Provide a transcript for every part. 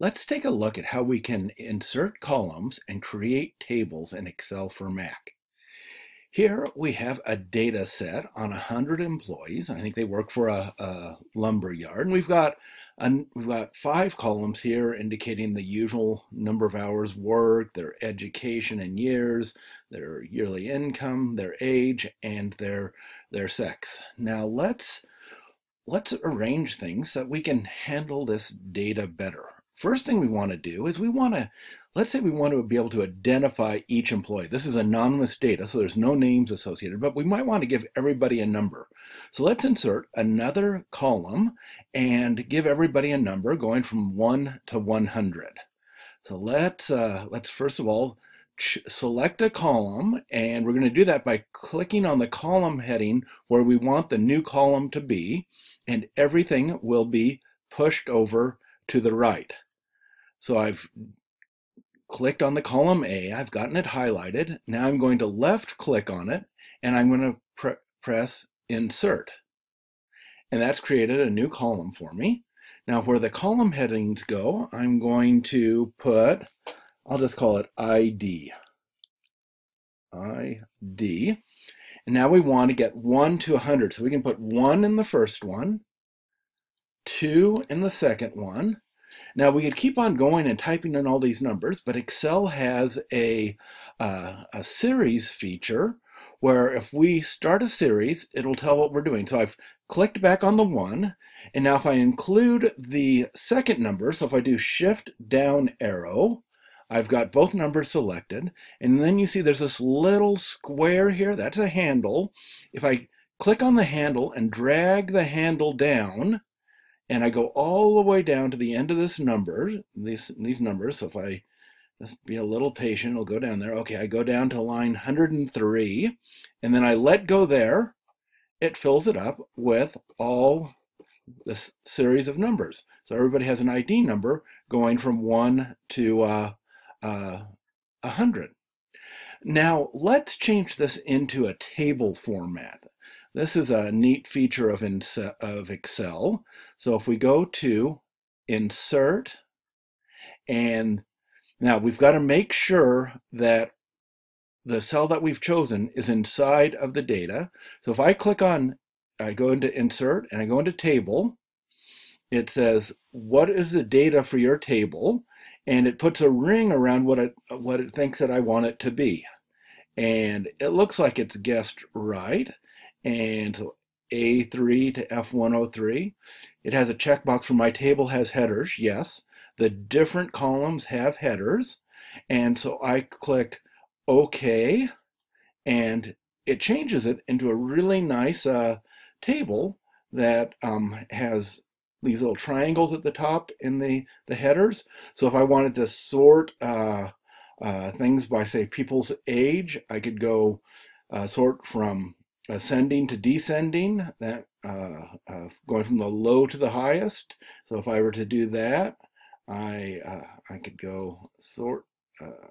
Let's take a look at how we can insert columns and create tables in Excel for Mac. Here we have a data set on 100 employees. I think they work for a, a lumber yard. And we've got, we've got five columns here indicating the usual number of hours worked, their education and years, their yearly income, their age, and their, their sex. Now let's, let's arrange things so that we can handle this data better. First thing we want to do is we want to, let's say we want to be able to identify each employee. This is anonymous data, so there's no names associated, but we might want to give everybody a number. So let's insert another column and give everybody a number going from 1 to 100. So let's, uh, let's first of all select a column and we're going to do that by clicking on the column heading where we want the new column to be and everything will be pushed over to the right. So I've clicked on the column A, I've gotten it highlighted. Now I'm going to left click on it and I'm going to pre press insert. And that's created a new column for me. Now where the column headings go, I'm going to put, I'll just call it ID. ID. And now we want to get 1 to 100. So we can put 1 in the first one, 2 in the second one, now we could keep on going and typing in all these numbers, but Excel has a, uh, a series feature where if we start a series, it'll tell what we're doing. So I've clicked back on the one, and now if I include the second number, so if I do shift down arrow, I've got both numbers selected, and then you see there's this little square here, that's a handle. If I click on the handle and drag the handle down, and I go all the way down to the end of this number, these, these numbers, so if I just be a little patient, it'll go down there. Okay, I go down to line 103, and then I let go there, it fills it up with all this series of numbers. So everybody has an ID number going from 1 to uh, uh, 100. Now, let's change this into a table format. This is a neat feature of, of Excel. So if we go to Insert, and now we've got to make sure that the cell that we've chosen is inside of the data. So if I click on, I go into Insert and I go into Table, it says, what is the data for your table? And it puts a ring around what it, what it thinks that I want it to be. And it looks like it's guessed right and so A3 to F103. It has a checkbox for my table has headers, yes. The different columns have headers, and so I click OK, and it changes it into a really nice uh, table that um, has these little triangles at the top in the, the headers. So if I wanted to sort uh, uh, things by, say, people's age, I could go uh, sort from ascending to descending, that uh, uh, going from the low to the highest. So if I were to do that, I uh, I could go sort, uh,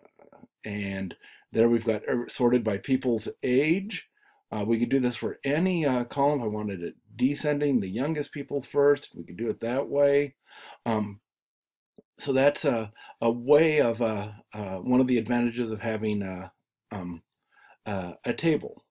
and there we've got sorted by people's age. Uh, we could do this for any uh, column. If I wanted it descending, the youngest people first. We could do it that way. Um, so that's a, a way of one of the advantages of having um, a table.